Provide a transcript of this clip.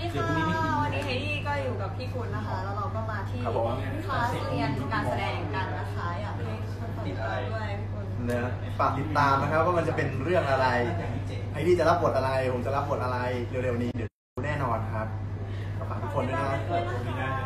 ดีค่ะ วันนี้ไฮดี้ก็อยู่กับพี่กุนนะคะ แล้วเราก็มาที่ครับผมคลาสเรียนการแสดงกันนะคะอยากให้ทุกคนติดตามด้วยพี่คุณนะฝากติดตามนะครับว่ามันจะเป็นเรื่องอะไรไฮดี้จะรับบทอะไร ผมจะรับบทอะไรเร็วๆนี้เดี๋ยวรู้แน่นอนครับก็ฝากทุกคนด้วยนะ